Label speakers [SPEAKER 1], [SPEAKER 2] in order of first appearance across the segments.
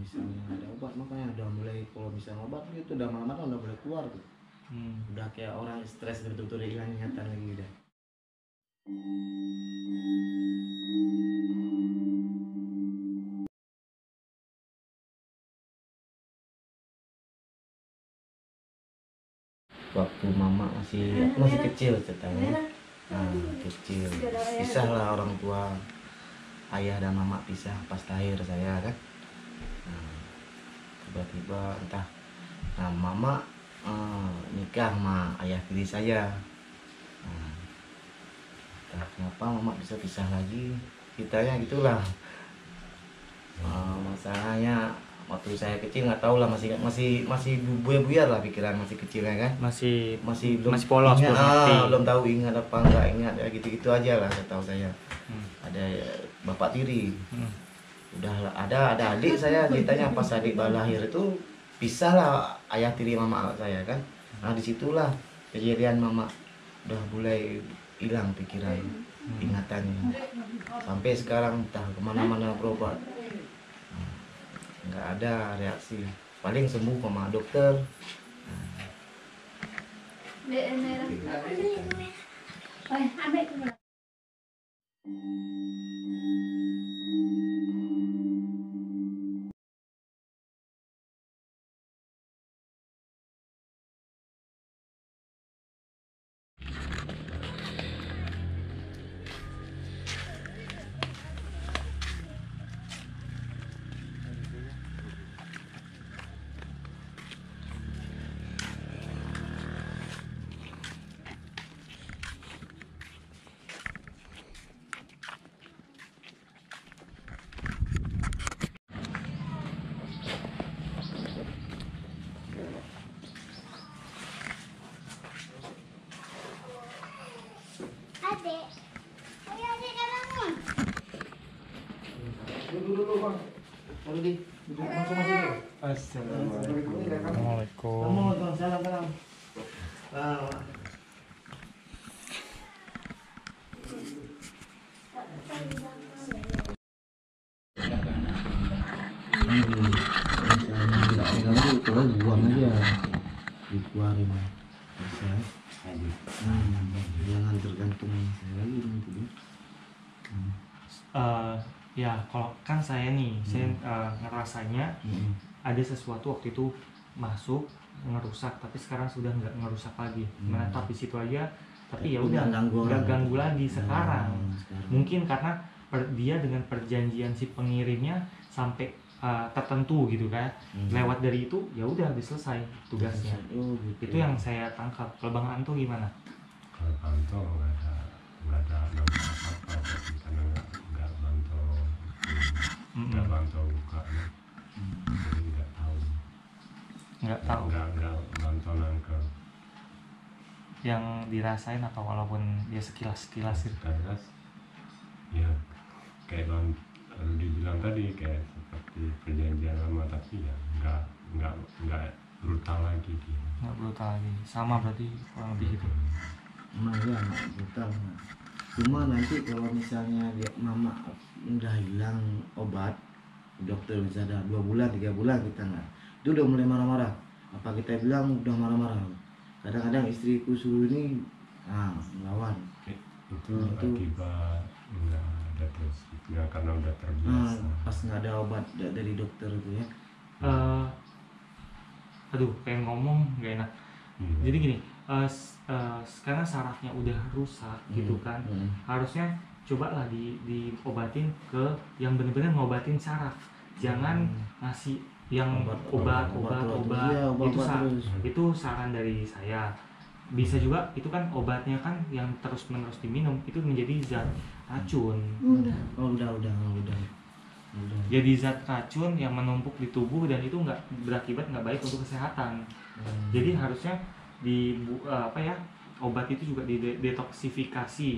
[SPEAKER 1] misalnya ada obat makanya udah mulai kalau misalnya obat gitu udah malam-malam udah mulai keluar tuh.
[SPEAKER 2] Hmm.
[SPEAKER 1] udah kayak orang stres betul-betul udah hilang ingatan lagi udah. Waktu mama masih aku masih kecil ceritanya. Nah, kecil. Pisah lah orang tua. Ayah dan mama pisah pas lahir saya kan tiba-tiba entah nah mama eh, nikah sama ayah tiri saya. Nah, entah kenapa mama bisa pisah lagi. Kitanya gitulah. Eh, masalahnya waktu saya kecil nggak tahu lah masih masih masih buyar lah pikiran masih kecilnya kan.
[SPEAKER 2] Masih
[SPEAKER 1] masih belum
[SPEAKER 2] Masih polos,
[SPEAKER 1] ingat,
[SPEAKER 2] belum
[SPEAKER 1] ah, belum tahu ingat apa nggak ingat. Ya gitu gitu aja lah setahu saya.
[SPEAKER 2] Hmm.
[SPEAKER 1] ada ya, bapak tiri.
[SPEAKER 2] Hmm.
[SPEAKER 1] Udah lah- ada ada adik saya ceritanya pas adik baru lahir itu pisah lah ayah tiri mama saya kan? Nah di situlah kejadian mama udah mulai hilang pikiran ingatannya. Sampai sekarang entah ke mana-mana berobat. Nah, nggak ada reaksi. Paling sembuh sama dokter
[SPEAKER 3] Adik. Ayo adik dah bangun.
[SPEAKER 1] dulu dulu bang Lalu di duduk langsung masuk dulu
[SPEAKER 2] Assalamualaikum.
[SPEAKER 1] Bang salam salam kalau buang aja dikeluarin bisa hmm, jangan tergantung saya lagi hmm.
[SPEAKER 2] Eh, ya kalau kan saya nih, saya eh, ngerasanya
[SPEAKER 1] Hmm.
[SPEAKER 2] ada sesuatu waktu itu masuk ngerusak, tapi sekarang sudah nggak ngerusak lagi.
[SPEAKER 1] Hmm.
[SPEAKER 2] Menetap di situ aja, tapi ya
[SPEAKER 1] Udah
[SPEAKER 2] nggak ganggu lagi sekarang.
[SPEAKER 1] Nah, sekarang.
[SPEAKER 2] Mungkin karena per- dia dengan perjanjian si pengirimnya sampai eh, tertentu gitu kan.
[SPEAKER 1] Hmm.
[SPEAKER 2] Lewat dari itu ya udah habis selesai tugasnya.
[SPEAKER 1] oh, gitu.
[SPEAKER 2] Itu yang saya tangkap. Kalau Bang Anto gimana?
[SPEAKER 4] kalau bantu nggak ada nggak ada nggak ada apa apa tapi karena nggak nggak bantu nggak bantu buka ya. jadi nggak tahu
[SPEAKER 2] Nggak tahu.
[SPEAKER 4] nggak nggak bantu nangkep
[SPEAKER 2] Yang dirasain apa walaupun dia sekilas-sekilas gitu.
[SPEAKER 4] terus ya kayak bang kalau dibilang tadi kayak seperti perjanjian lama tapi ya nggak nggak nggak brutal lagi dia
[SPEAKER 2] Nggak brutal lagi. Sama berarti kurang lebih gitu.
[SPEAKER 1] Emang ya nggak brutal Nah. cuma nanti kalau misalnya dia mama udah hilang obat dokter bisa ada dua bulan tiga bulan kita nggak itu udah mulai marah-marah apa kita bilang udah marah-marah kadang-kadang istriku suruh ini ah melawan
[SPEAKER 4] itu
[SPEAKER 1] Hmm, itu-
[SPEAKER 4] akibat nggak ada terus nggak karena udah
[SPEAKER 1] ah,
[SPEAKER 4] terbiasa
[SPEAKER 1] pas nggak ada obat da- dari dokter itu ya.
[SPEAKER 2] Eh aduh pengen ngomong gak enak.
[SPEAKER 4] Iya.
[SPEAKER 2] jadi gini eh, s- eh, sekarang sarafnya udah rusak gitu
[SPEAKER 1] Hmm,
[SPEAKER 2] kan
[SPEAKER 1] hmm.
[SPEAKER 2] harusnya cobalah di diobatin ke yang bener-bener ngobatin saraf. Jangan ngasih yang
[SPEAKER 1] Obat-
[SPEAKER 2] obat
[SPEAKER 1] obat
[SPEAKER 2] obat
[SPEAKER 1] terus.
[SPEAKER 2] obat,
[SPEAKER 1] Iya, obat-
[SPEAKER 2] itu
[SPEAKER 1] obat
[SPEAKER 2] sa-
[SPEAKER 1] terus.
[SPEAKER 2] itu saran dari saya bisa juga itu kan obatnya kan yang terus menerus diminum itu menjadi zat racun.
[SPEAKER 3] Udah.
[SPEAKER 1] oh udah udah udah. Udah.
[SPEAKER 2] Jadi zat racun yang menumpuk di tubuh dan itu nggak berakibat nggak baik untuk kesehatan.
[SPEAKER 1] Hmm.
[SPEAKER 2] jadi harusnya di bu- eh, apa ya obat itu juga didetoksifikasi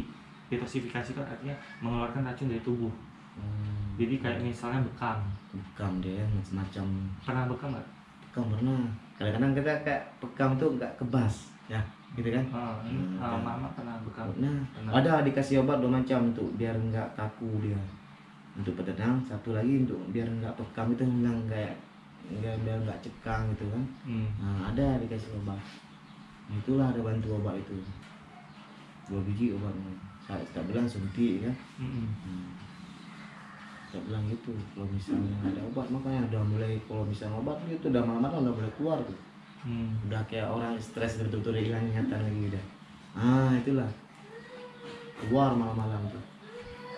[SPEAKER 2] detoksifikasi. Itu artinya mengeluarkan racun dari tubuh.
[SPEAKER 1] Hmm.
[SPEAKER 2] jadi kayak misalnya bekam.
[SPEAKER 1] Bekam dia macam-macam
[SPEAKER 2] pernah bekam nggak?
[SPEAKER 1] Bekam pernah. Kadang-kadang kita kayak bekam tuh nggak kebas ya gitu kan
[SPEAKER 2] Oh,
[SPEAKER 1] Hmm,
[SPEAKER 2] eh,
[SPEAKER 1] kan.
[SPEAKER 2] mama pernah bekam
[SPEAKER 1] nah
[SPEAKER 2] Pernah.
[SPEAKER 1] ada dikasih obat dua macam tuh biar nggak kaku dia untuk pedang satu lagi untuk biar nggak pekam itu bilang kayak nggak biar nggak cekang gitu kan
[SPEAKER 2] Hmm.
[SPEAKER 1] nah, ada dikasih obat Nah, itulah ada bantu obat itu dua biji obatnya saya tak bilang suntik kan
[SPEAKER 2] Mm-mm.
[SPEAKER 1] hmm. tak bilang gitu kalau misalnya ada obat makanya udah mulai kalau misalnya obat itu udah malam-malam udah mulai keluar tuh
[SPEAKER 2] Hmm.
[SPEAKER 1] udah kayak orang stres betul-betul hilang ingatan lagi udah. Ah itulah. Keluar malam-malam tuh.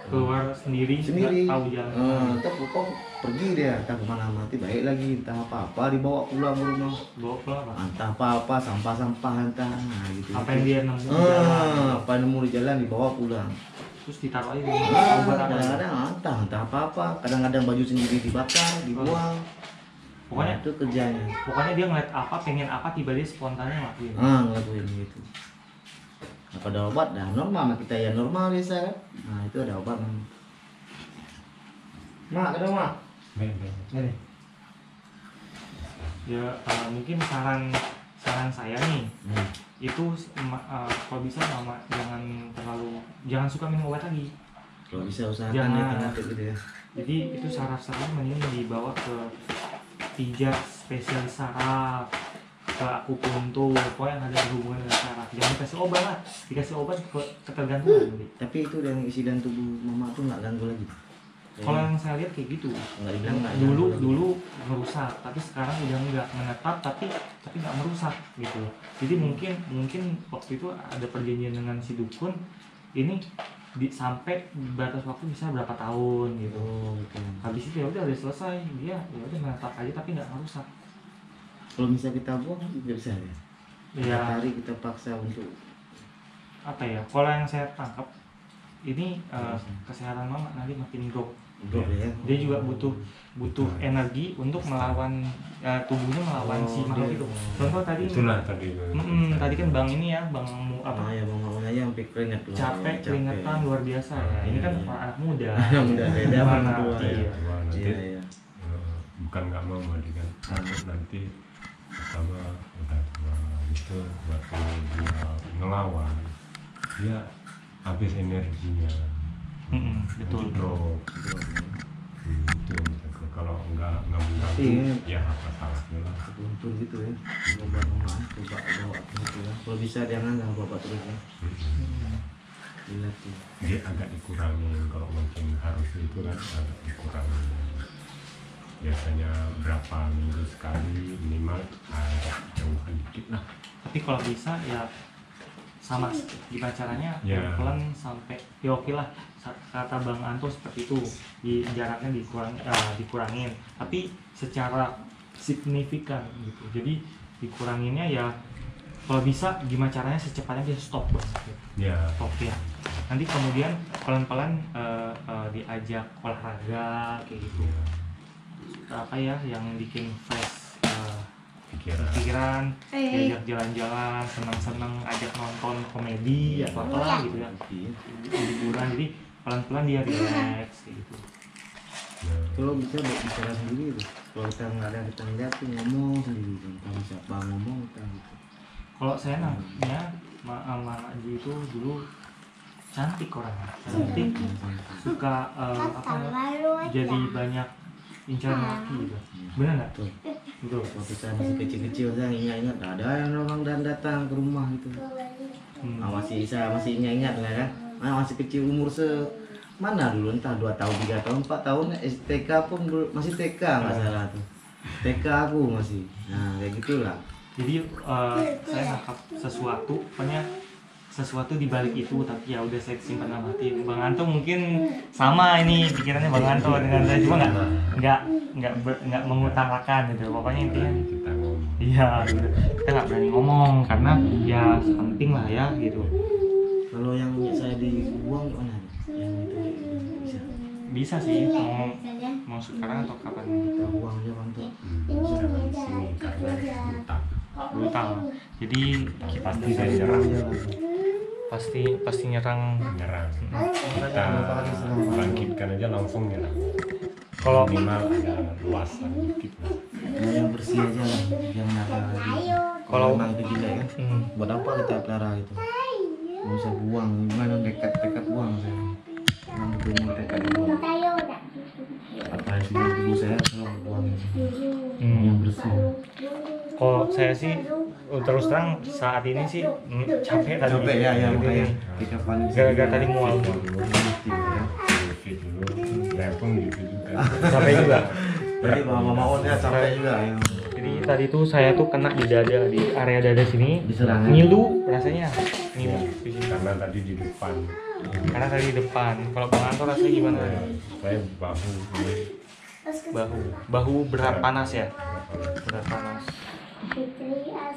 [SPEAKER 2] Keluar sendiri
[SPEAKER 1] sendiri.
[SPEAKER 2] tahu jalan.
[SPEAKER 1] Ah entah kok pergi dia? Entah ke mana mati baik lagi. Entah apa-apa dibawa pulang ke rumah.
[SPEAKER 2] Bawa pulang apa?
[SPEAKER 1] Entah apa-apa sampah-sampah entah. Nah, gitu.
[SPEAKER 2] Apa yang dia nemu di jalan?
[SPEAKER 1] ah, apa nemu di jalan dibawa pulang.
[SPEAKER 2] Terus ditaruh aja di
[SPEAKER 1] Ah,
[SPEAKER 2] obat apa?
[SPEAKER 1] kadang-kadang entah entah apa-apa. Kadang-kadang baju sendiri dibakar dibuang
[SPEAKER 2] pokoknya
[SPEAKER 1] Nah, itu kerjanya.
[SPEAKER 2] pokoknya dia ngeliat apa pengen apa tiba dia spontannya ngelakuin.
[SPEAKER 1] Ah ngelakuin gitu. Nah, pada obat dah normal mah kita ya normal biasa kan? Nah itu ada obat Mam. mak ada mak? Ini
[SPEAKER 2] ya eh, mungkin saran saran saya nih
[SPEAKER 1] hmm.
[SPEAKER 2] itu eh, kalau bisa mama jangan terlalu jangan suka minum obat lagi.
[SPEAKER 1] Kalau bisa usahakan
[SPEAKER 2] Jangan.
[SPEAKER 1] ya gitu ya.
[SPEAKER 2] Jadi itu saraf-saraf mending dibawa ke pijat spesialis saraf ke akupuntur pokoknya yang ada hubungan dengan saraf. Jangan dikasih obat lah. Dikasih obat ke ketergantungan nanti
[SPEAKER 1] tapi itu yang isi dan tubuh mama tuh nggak ganggu lagi
[SPEAKER 2] kalau yang saya lihat kayak gitu.
[SPEAKER 1] Nggak dibilang nggak
[SPEAKER 2] dulu dulu merusak tapi sekarang udah enggak menetap tapi tapi nggak merusak gitu. Jadi mungkin mungkin waktu itu ada perjanjian dengan si dukun ini di, sampai batas waktu bisa berapa tahun gitu.
[SPEAKER 1] Oh gitu
[SPEAKER 2] habis itu ya udah udah selesai. Dia ya udah menetap aja tapi nggak merusak
[SPEAKER 1] kalau bisa kita buang nggak bisa ya? Kita
[SPEAKER 2] ya
[SPEAKER 1] tarik kita paksa untuk
[SPEAKER 2] apa ya kalau yang saya tangkap ini
[SPEAKER 1] Terus.
[SPEAKER 2] kesehatan mama nanti makin drop.
[SPEAKER 1] Drop. ya
[SPEAKER 2] dia juga butuh butuh energi untuk melawan eh, tubuhnya melawan
[SPEAKER 1] Oh,
[SPEAKER 2] si makhluk
[SPEAKER 1] dia-
[SPEAKER 2] itu. Contoh tadi
[SPEAKER 4] Itulah tadi.
[SPEAKER 2] Mm-mm, tadi kan bang ini ya bang Mu-
[SPEAKER 1] apa?
[SPEAKER 2] Apa
[SPEAKER 1] ya bang Aja sampai keringet keluar
[SPEAKER 2] capek
[SPEAKER 1] ya,
[SPEAKER 2] keringetan luar biasa ya. Ini kan
[SPEAKER 1] Iya.
[SPEAKER 2] anak muda.
[SPEAKER 1] Muda, beda sama
[SPEAKER 2] Mana,
[SPEAKER 1] tua, ya.
[SPEAKER 2] iya.
[SPEAKER 4] Wah, nanti
[SPEAKER 1] iya iya.
[SPEAKER 4] eh, bukan nggak mau mandi kan nanti pertama udah tua gitu waktu dia ngelawan dia habis energinya.
[SPEAKER 2] Mm-mm, betul.
[SPEAKER 4] Nanti drop itu kalau nggak nggak mengganggu
[SPEAKER 1] Iya.
[SPEAKER 4] ya apa salahnya lah.
[SPEAKER 1] Buntur gitu ya. Coba Coba bawa gitu ya. Kalau bisa jangan lah bawa terus ya.
[SPEAKER 4] Hmm.
[SPEAKER 1] Dilatih
[SPEAKER 4] dia agak dikurangi kalau mungkin harus itu kan agak dikurangi biasanya berapa minggu sekali minimal agak jauhan dikit lah.
[SPEAKER 2] Tapi kalau bisa ya sama gimana caranya
[SPEAKER 4] Ya.
[SPEAKER 2] pelan sampai ya oke lah kata bang Anto seperti itu. Di jaraknya dikurang eh, dikurangin. Tapi secara signifikan gitu. Jadi dikuranginnya ya kalau bisa gimana caranya secepatnya dia stop
[SPEAKER 4] ya.
[SPEAKER 2] Stop ya. Nanti kemudian pelan-pelan eh, eh, diajak olahraga kayak gitu.
[SPEAKER 4] Ya.
[SPEAKER 2] Apa ya yang bikin fresh
[SPEAKER 4] pikiran.
[SPEAKER 2] Pikiran
[SPEAKER 3] Eh.
[SPEAKER 2] diajak jalan-jalan senang-senang ajak nonton komedi atau apa lah gitu ya. Liburan jadi pelan-pelan dia relax kayak gitu.
[SPEAKER 4] Ya
[SPEAKER 1] Kalau bisa buat bicara sendiri tuh Kalau kita nggak ada kita lihat tuh ngomong sendiri kan Kalau siapa ngomong kita gitu
[SPEAKER 2] kalau saya nanya ma sama Aji itu dulu cantik orangnya. Cantik. Suka eh, apa ya, jadi banyak incaran laki gitu. Benar nggak?
[SPEAKER 1] Tuh
[SPEAKER 2] betul.
[SPEAKER 1] Waktu saya masih kecil-kecil saya ingat-ingat Ada yang orang dan datang ke rumah gitu.
[SPEAKER 2] Hmm.
[SPEAKER 1] Ah, masih saya masih ingat-ingat lah kan? Ah, masih kecil umur se mana dulu? Entah dua tahun tiga tahun empat tahun STK pun masih TK nggak salah tuh. TK aku masih. Nah kayak gitulah.
[SPEAKER 2] Jadi eh, saya nangkap sesuatu pokoknya sesuatu di balik itu tapi ya udah saya simpan dalam hati. Bang Anto mungkin sama ini pikirannya bang Anto dengan saya cuma nggak nggak nggak ber- nggak mengutarakan gitu. Pokoknya intinya
[SPEAKER 4] kita ngomong.
[SPEAKER 2] Iya gitu. kita nggak berani ngomong karena ya penting lah ya gitu.
[SPEAKER 1] Kalau yang saya dibuang gimana? Yang itu nggak bisa.
[SPEAKER 2] Bisa sih mau mau sekarang atau kapan?
[SPEAKER 1] Kita buang aja
[SPEAKER 4] sini karena utang.
[SPEAKER 2] Brutal jadi
[SPEAKER 4] pasti saya nyerang
[SPEAKER 2] pasti pasti nyerang.
[SPEAKER 4] Nyerang. Kita bangkitkan aja langsung nyerang.
[SPEAKER 2] Kalau
[SPEAKER 4] minimal ada luasan dikit lah
[SPEAKER 1] Nah, yang bersih aja lah jangan ada lagi
[SPEAKER 2] Kalau-
[SPEAKER 1] memang itu ya.
[SPEAKER 2] Hmm,
[SPEAKER 1] buat apa kita pelihara gitu nggak usah buang. Gimana tekad tekad buang saya? Memang betul tekad buang. Apa dulu dulu saya selalu buang.
[SPEAKER 2] Hmm.
[SPEAKER 1] yang bersih
[SPEAKER 2] Kalau saya sih oh, terus terang saat ini sih mm, capek tadi.
[SPEAKER 1] capek ya ya makanya kali
[SPEAKER 2] Gara-gara tadi mual mual.
[SPEAKER 4] Juga
[SPEAKER 2] Capek juga.
[SPEAKER 1] jadi mama mau ya capek juga ya
[SPEAKER 2] Jadi tadi tuh saya tuh kena di dada di area dada sini. Ngilu rasanya. Ngilu sini.
[SPEAKER 4] karena tadi di depan
[SPEAKER 2] Karena tadi di depan. Kalau Bang Anto rasanya gimana?
[SPEAKER 4] saya bahu
[SPEAKER 2] Bahu. Bahu berat panas ya. Berat panas.
[SPEAKER 3] Fitri
[SPEAKER 1] ya,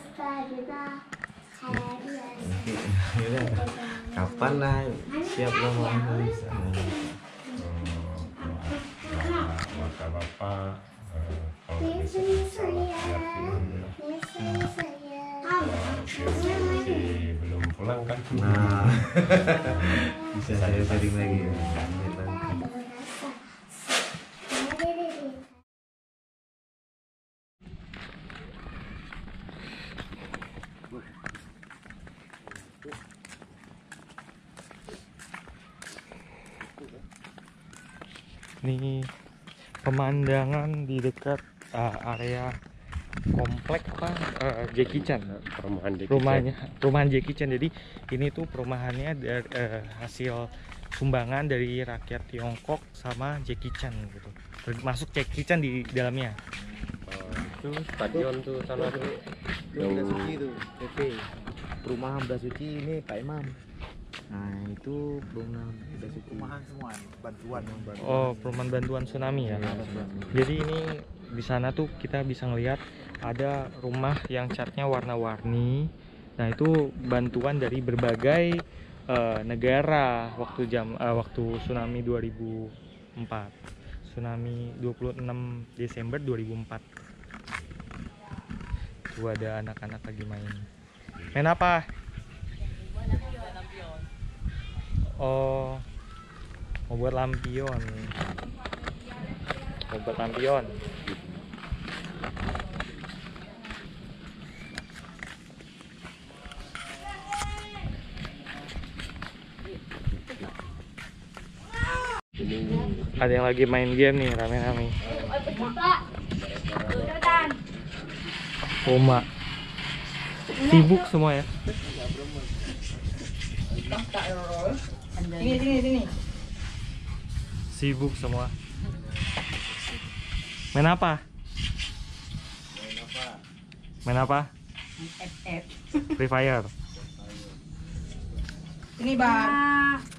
[SPEAKER 1] kapan lah siap lah mau bisa
[SPEAKER 4] bapak kalau bisa ya. Belum pulang kan
[SPEAKER 1] nah bisa saya sharing lagi ya.
[SPEAKER 2] Ini pemandangan di dekat uh, area komplek apa? Uh, Jackie Chan.
[SPEAKER 4] Perumahan di
[SPEAKER 2] rumahnya perumahan Jackie Chan. Jadi ini tuh perumahannya dari eh, hasil sumbangan dari rakyat Tiongkok sama Jackie Chan gitu. Masuk Jackie Chan di dalamnya.
[SPEAKER 4] Itu stadion tuh sana tuh.
[SPEAKER 1] Itu PP perumahan Bunda Suci ini Pak Imam nah itu perumahan perumahan semua bantuan bantuan.
[SPEAKER 2] Oh perumahan bantuan tsunami ya? Jadi ini di sana tuh kita bisa ngelihat ada rumah yang catnya warna-warni. Nah itu bantuan dari berbagai eh, negara waktu jam eh, waktu tsunami 2004 tsunami 26 Desember 2004 tuh ada anak-anak lagi main. Main apa oh. Mau buat lampion. Mau buat lampion? Ada yang lagi main game nih rame-rame. Oma. Sibuk semua ya
[SPEAKER 5] Sini sini sini.
[SPEAKER 2] sibuk semua main apa main apa
[SPEAKER 5] FF.
[SPEAKER 2] Free Fire
[SPEAKER 5] Ini bang.